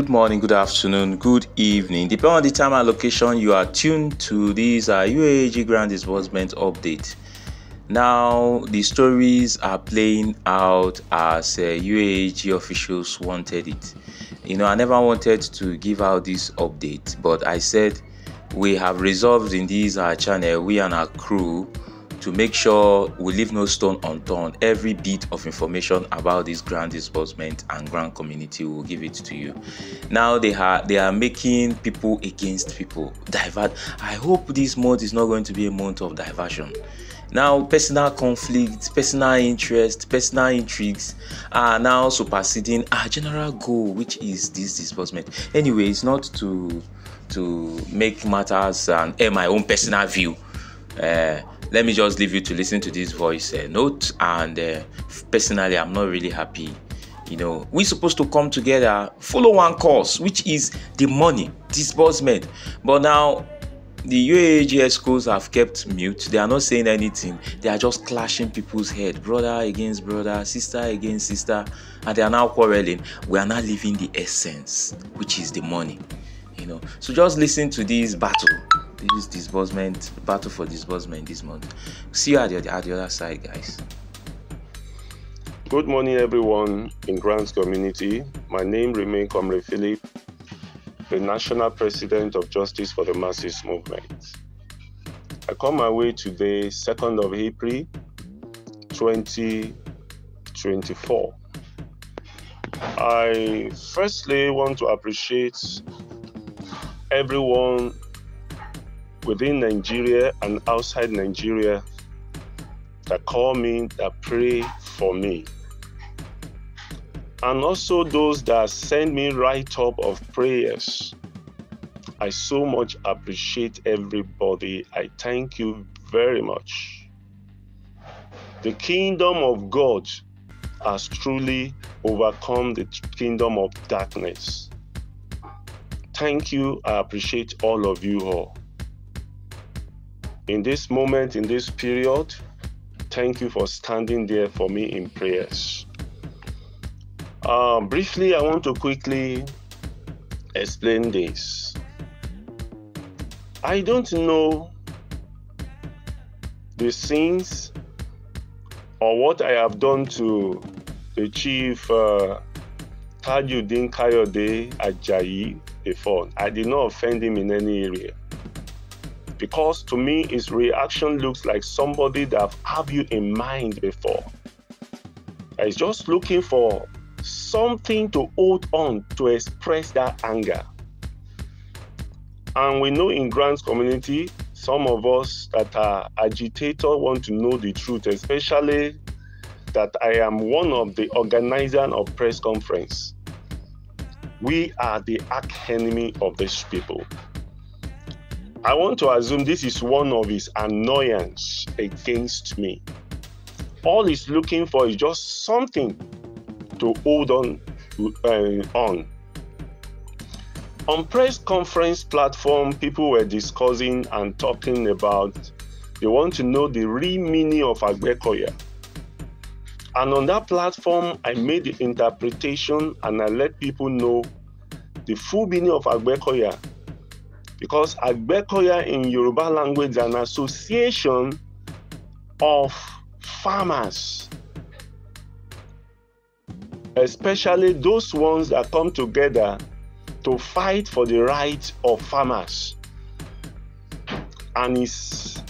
good morning, good afternoon, good evening. Depending on the time and location you are tuned to this uh, UAAG Grant Disbursement update. Now, the stories are playing out as uh, UAAG officials wanted it. You know, I never wanted to give out this update, but I said we have resolved in this uh, channel, we and our crew, to make sure we leave no stone unturned. Every bit of information about this grant disbursement and grant community will give it to you. Now they are they are making people against people divert. I hope this month is not going to be a month of diversion. Now, personal conflicts, personal interest, personal intrigues are now superseding our general goal, which is this disbursement. Anyway, it's not to to make matters and air my own personal view. Uh, let me just leave you to listen to this voice uh, note. And uh, personally, I'm not really happy. You know, we're supposed to come together, follow one course, which is the money disbursement. But now, the UAAGS schools have kept mute. They are not saying anything. They are just clashing people's head, brother against brother, sister against sister, and they are now quarreling. We are not leaving the essence, which is the money. You know, so just listen to this battle this disbursement battle for disbursement this month. See you at the, at the other side, guys. Good morning, everyone in Grants community. My name remains Comrade Philip, the National President of Justice for the Masses Movement. I come my way today, 2nd of April 2024. I firstly want to appreciate everyone within Nigeria and outside Nigeria that call me, that pray for me. And also those that send me write up of prayers. I so much appreciate everybody. I thank you very much. The kingdom of God has truly overcome the kingdom of darkness. Thank you. I appreciate all of you all in this moment, in this period, thank you for standing there for me in prayers. Um, briefly, I want to quickly explain this. I don't know the sins or what I have done to the chief uh, Tajuddin Kayode Ajayi before. I did not offend him in any area because to me his reaction looks like somebody that have you in mind before. He's just looking for something to hold on to express that anger. And we know in Grants community, some of us that are agitators want to know the truth, especially that I am one of the organizers of press conference. We are the arch enemy of these people. I want to assume this is one of his annoyance against me. All he's looking for is just something to hold on uh, on. On press conference platform, people were discussing and talking about they want to know the real meaning of Agbekoya. And on that platform, I made the interpretation and I let people know the full meaning of Agbekoya because Agbekoya in Yoruba language is an association of farmers, especially those ones that come together to fight for the rights of farmers. And it's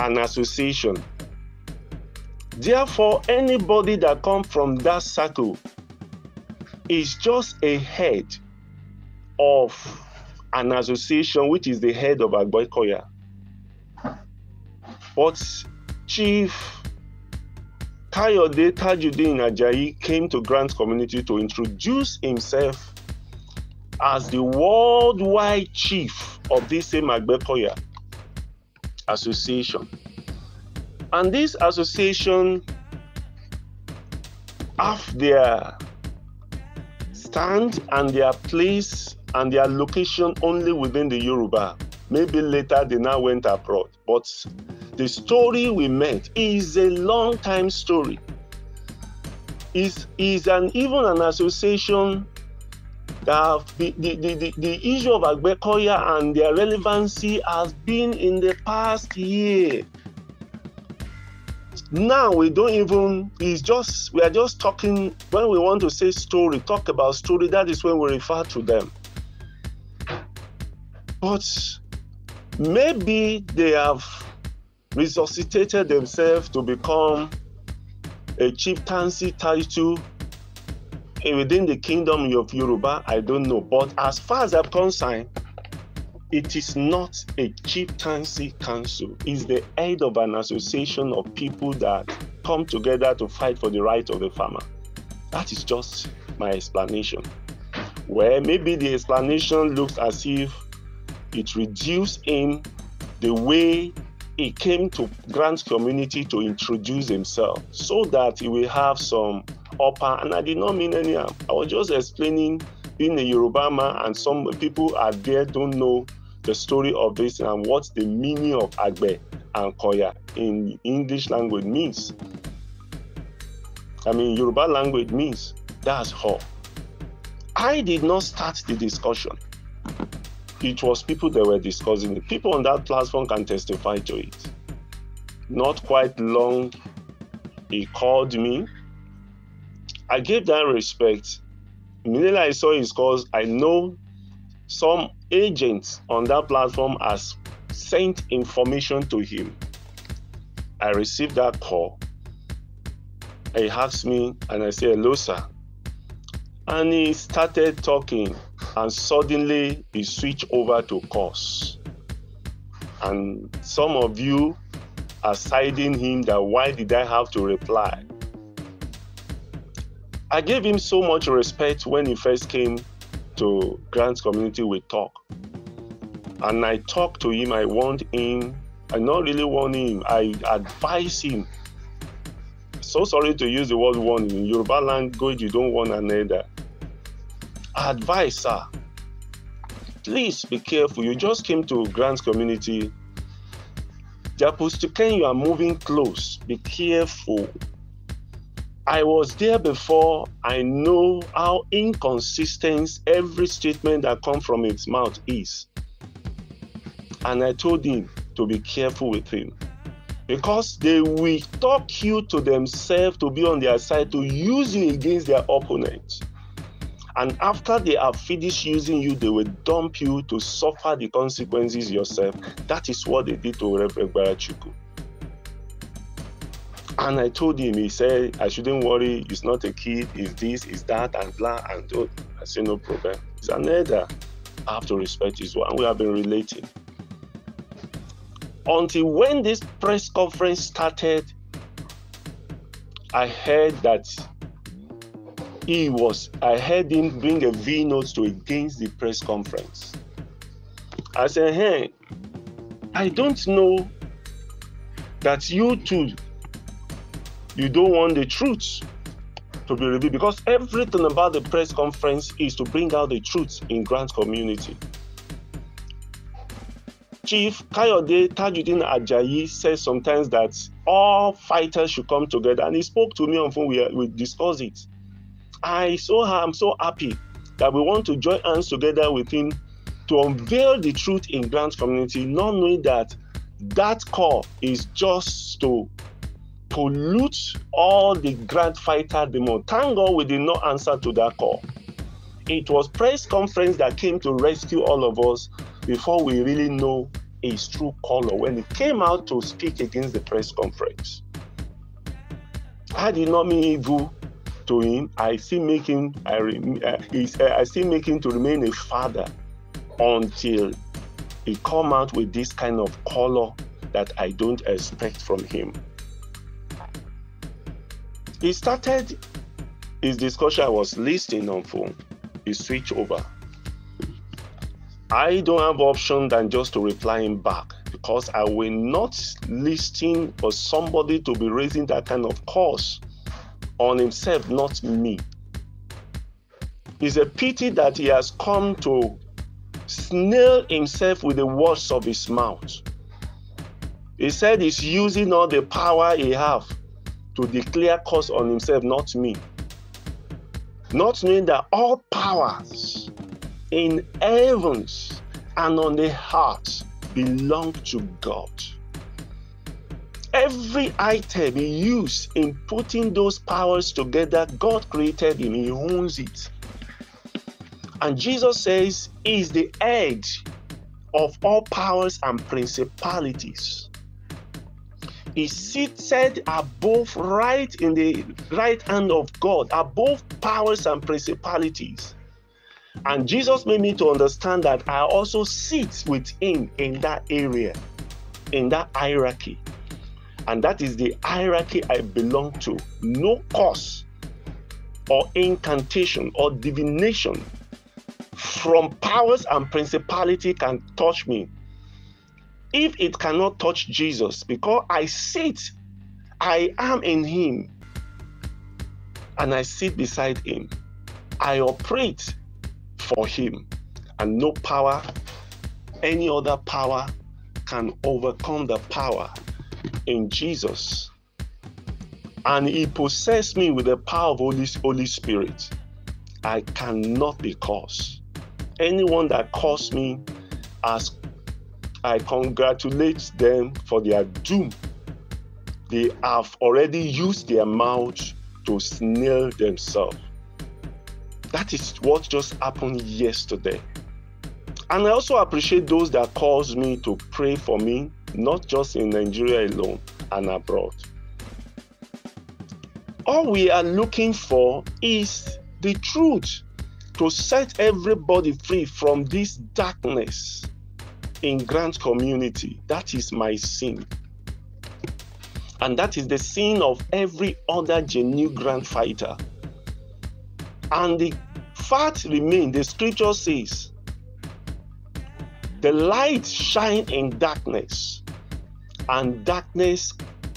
an association. Therefore, anybody that comes from that circle is just a head of an association which is the head of Agbekoya. But Chief Kayode Tajuddin Ajayi came to Grant Community to introduce himself as the worldwide chief of this same Agbekoya association. And this association have their stand and their place and their location only within the Yoruba. Maybe later they now went abroad. But the story we met is a long time story. Is is an even an association that the, the, the, the, issue of Agbekoya and their relevancy has been in the past year. Now we don't even, it's just, we are just talking, when we want to say story, talk about story, that is when we refer to them. But maybe they have resuscitated themselves to become a chieftaincy title within the kingdom of Yoruba, I don't know. But as far as I'm concerned, it is not a chieftaincy council. It's the head of an association of people that come together to fight for the right of the farmer. That is just my explanation. Well, maybe the explanation looks as if it reduced him the way he came to Grant community to introduce himself so that he will have some upper. And I did not mean any harm. I was just explaining being a Yoruba man, and some people out there don't know the story of this and what the meaning of Agbe and Koya in English language means. I mean, Yoruba language means that's all. I did not start the discussion. It was people that were discussing it. People on that platform can testify to it. Not quite long, he called me I gave that respect. Immediately I saw his calls, I know some agents on that platform has sent information to him. I received that call. He asked me, and I said, Hello, sir. And he started talking, and suddenly he switched over to course. And some of you are siding him that why did I have to reply? I gave him so much respect when he first came to Grant Community We Talk. And I talked to him, I warned him, I not really warn him, I advise him. So sorry to use the word warn in Yoruba language, you don't warn another. Advice, sir. Please be careful. You just came to Grant Community. Japustuken, you are moving close. Be careful. I was there before. I know how inconsistent every statement that comes from his mouth is. And I told him to be careful with him. Because they will talk you to themselves to be on their side to use you against their opponents. And after they have finished using you, they will dump you to suffer the consequences yourself. That is what they did to Reverend Barachuku. And I told him, he said, I shouldn't worry, he's not a kid, he's this, he's that, and blah, and do. I said, no problem. He's an elder. I have to respect his. And we have been relating. Until when this press conference started, I heard that he was, I heard him bring a V note to against the press conference. I said, hey, I don't know that you too you don't want the truth to be revealed because everything about the press conference is to bring out the truth in Grant community. Chief Kayode Tajuddin Ajayi says sometimes that all fighters should come together, and he spoke to me on phone. We, we discussed it. I so am so happy that we want to join hands together with him to unveil the truth in Grant community, not knowing that that call is just to pollute all the Grant fighter demon. Thank God we did not answer to that call. It was press conference that came to rescue all of us before we really know his true color when he came out to speak against the press conference. I did not mean evil to him. I make him. I, uh, uh, I make him to remain a father until he come out with this kind of color that I don't expect from him. He started his discussion. I was listening on phone. He switched over. I don't have option than just to reply him back because I will not listen for somebody to be raising that kind of cause on himself, not me. It's a pity that he has come to snail himself with the words of his mouth. He said he's using all the power he have to declare curse on himself, not me. Not knowing that all powers in heavens and on the heart belong to God. Every item he used in putting those powers together, God created him, he owns it. And Jesus says he is the head of all powers and principalities. He seated above, right in the right hand of God, above powers and principalities. And Jesus made me to understand that I also sit with him in that area, in that hierarchy. And that is the hierarchy I belong to. No curse or incantation or divination from powers and principality can touch me. If it cannot touch Jesus, because I sit, I am in him, and I sit beside him, I operate for him, and no power, any other power, can overcome the power in Jesus. And he possessed me with the power of Holy, Holy Spirit. I cannot be cursed. Anyone that cursed me, as I congratulate them for their doom. They have already used their mouth to snail themselves. That is what just happened yesterday. And I also appreciate those that calls me to pray for me, not just in Nigeria alone and abroad. All we are looking for is the truth to set everybody free from this darkness in Grant community. That is my sin. And that is the sin of every other genuine Grant fighter. And the fact remains, the scripture says, the light shine in darkness, and darkness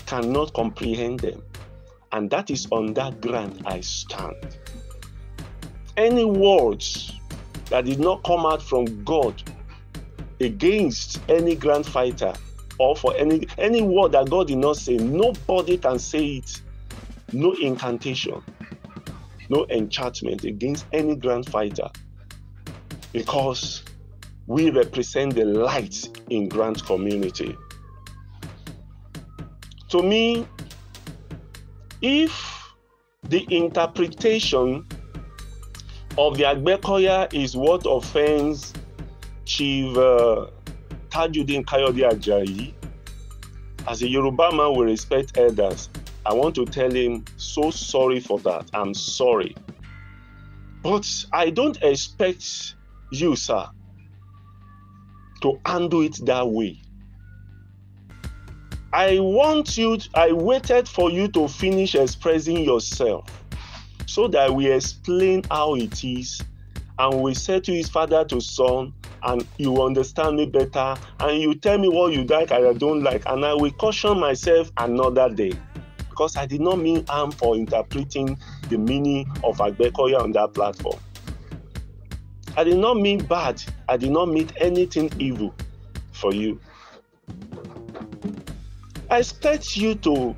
cannot comprehend them. And that is on that ground I stand. Any words that did not come out from God against any grant fighter or for any any word that God did not say, nobody can say it. No incantation, no enchantment against any grant fighter, because we represent the light in grant community. To me, if the interpretation of the Agbekoya is what offends Chief uh, Tajuddin Kayode Ajayi, as a Yoruba man will respect elders. I want to tell him, so sorry for that. I'm sorry. But I don't expect you, sir, to handle it that way. I want you, to, I waited for you to finish expressing yourself so that we explain how it is and we say to his father to son and you understand me better and you tell me what you like and I don't like and I will caution myself another day because I did not mean harm for interpreting the meaning of Agbekoya on that platform. I did not mean bad. I did not mean anything evil for you. I expect you to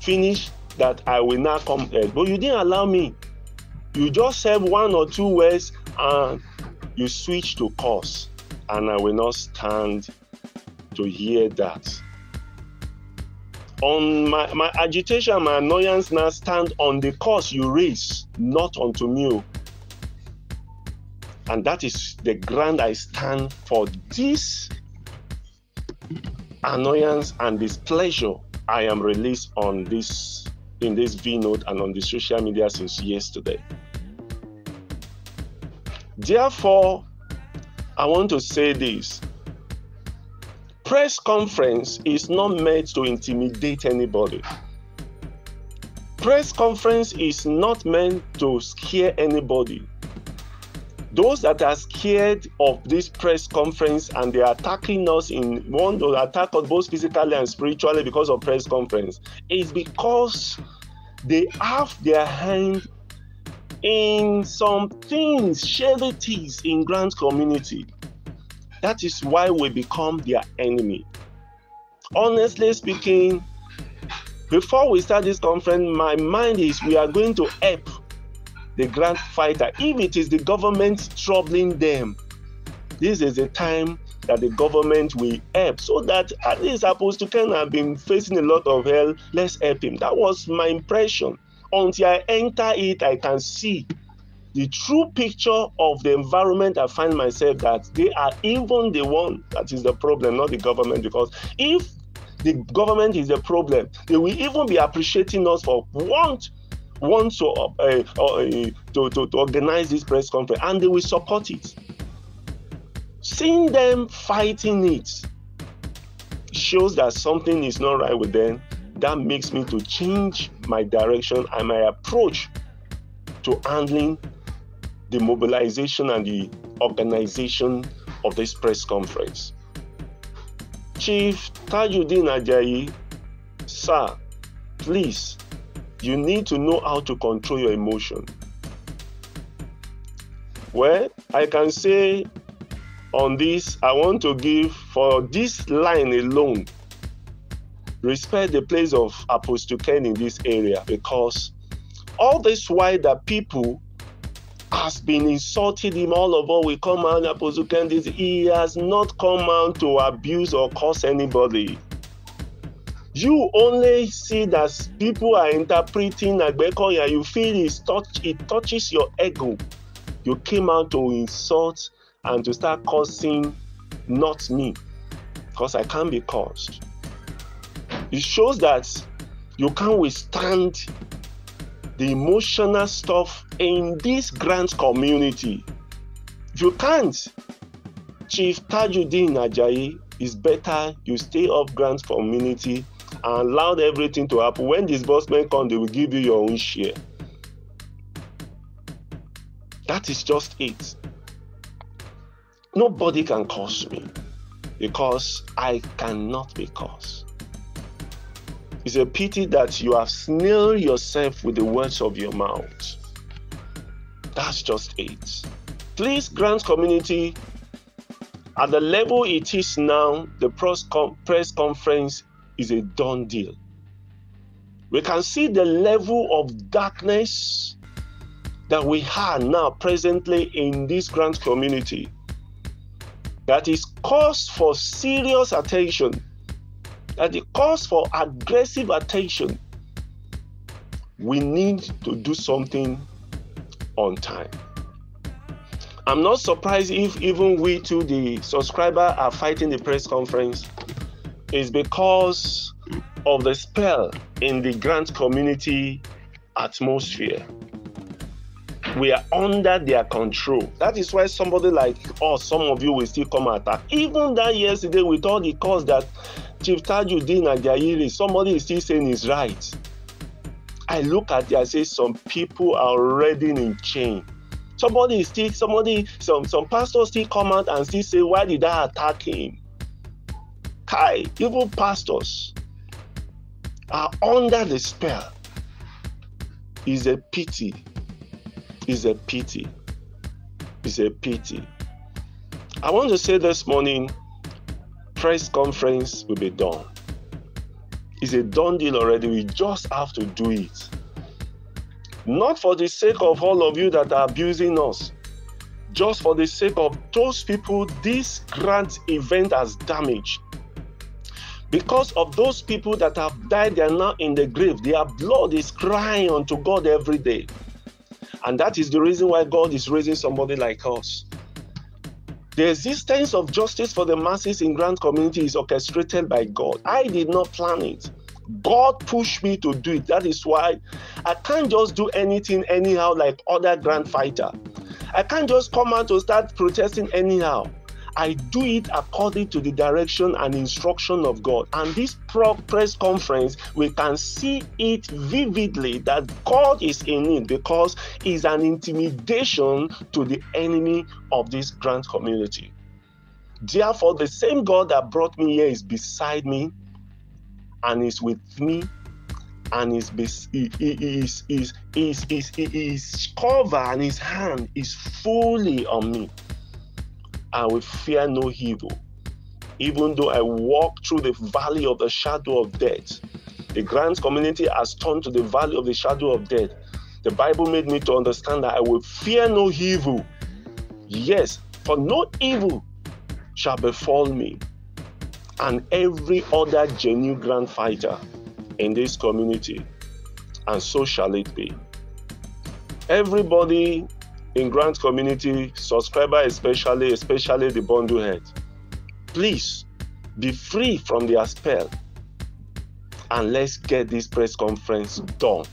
finish that I will not come here, but you didn't allow me. You just said one or two words and you switch to course, and I will not stand to hear that. On my, my agitation, my annoyance now stand on the course you raise, not unto me. Oh. And that is the ground I stand for this annoyance and displeasure I am released on this in this V note and on the social media since yesterday. Therefore, I want to say this press conference is not meant to intimidate anybody. Press conference is not meant to scare anybody. Those that are scared of this press conference and they are attacking us in one to attack us both physically and spiritually because of press conference is because they have their hand in some things, charities in Grant community. That is why we become their enemy. Honestly speaking, before we start this conference, my mind is we are going to help the grant fighter, if it is the government troubling them, this is the time that the government will help so that at least Apostle Ken have been facing a lot of hell. Let's help him. That was my impression. Until I enter it, I can see the true picture of the environment I find myself that they are even the one that is the problem, not the government. Because if the government is the problem, they will even be appreciating us for want want to, uh, uh, uh, to, to, to organize this press conference and they will support it. Seeing them fighting it shows that something is not right with them. That makes me to change my direction and my approach to handling the mobilization and the organization of this press conference. Chief Tajuddin Ajayi, sir, please, you need to know how to control your emotion. Well, I can say on this, I want to give for this line alone, respect the place of Apostle Ken in this area because all this while that people has been insulting him all over. We come out, Apostle Ken, he has not come out to abuse or curse anybody. You only see that people are interpreting Agbekoya, you feel touch, it touches your ego. You came out to insult and to start cursing, not me, because I can't be cursed. It shows that you can't withstand the emotional stuff in this grant community. You can't, Chief Tajuddin Ajayi is better you stay off grant community and allow everything to happen. When disbursement come, they will give you your own share. That is just it. Nobody can curse me because I cannot be cursed. It's a pity that you have snared yourself with the words of your mouth. That's just it. Please, grant community, at the level it is now, the press conference is a done deal. We can see the level of darkness that we have now presently in this grant community that is cause for serious attention, that is cause for aggressive attention. We need to do something on time. I'm not surprised if even we too, the subscriber, are fighting the press conference. Is because of the spell in the grant community atmosphere we are under their control. That is why somebody like us, some of you will still come at attack. Even that yesterday, with all the cause that Chief Tajuddin Ajayi, somebody is still saying is right. I look at it and say some people are already in chain. Somebody is still, somebody, some some pastors still come out and still say, why did I attack him? Kai, even pastors are under the spell. Is a pity is a pity. It's a pity. I want to say this morning press conference will be done. It's a done deal already. We just have to do it. Not for the sake of all of you that are abusing us, just for the sake of those people this grant event has damaged. Because of those people that have died, they are now in the grave. Their blood is crying unto God every day. And that is the reason why God is raising somebody like us. The existence of justice for the masses in Grant Community is orchestrated by God. I did not plan it. God pushed me to do it. That is why I can't just do anything anyhow like other grant fighter. I can't just come out to start protesting anyhow. I do it according to the direction and instruction of God. And this press conference, we can see it vividly that God is in it because it's an intimidation to the enemy of this grant community. Therefore, the same God that brought me here is beside me and is with me and his his his his his, his cover and his hand is fully on me. I will fear no evil. Even though I walk through the valley of the shadow of death, the grant community has turned to the valley of the shadow of death. The Bible made me to understand that I will fear no evil. Yes, for no evil shall befall me and every other genuine grant fighter in this community. And so shall it be. Everybody in Grant community, subscriber especially, especially the bundle head, please be free from their spell and let's get this press conference done.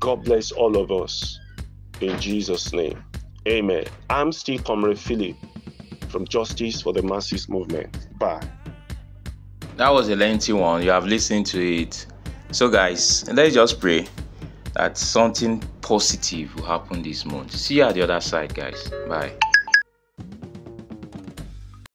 God bless all of us in Jesus' name. Amen. I'm still Comrade Philip from Justice for the Masses Movement. Bye. That was a lengthy one. You have listened to it. So, guys, let's just pray that something positive will happen this month. See you at the other side, guys. Bye.